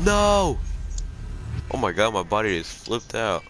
No! Oh my god, my body is flipped out.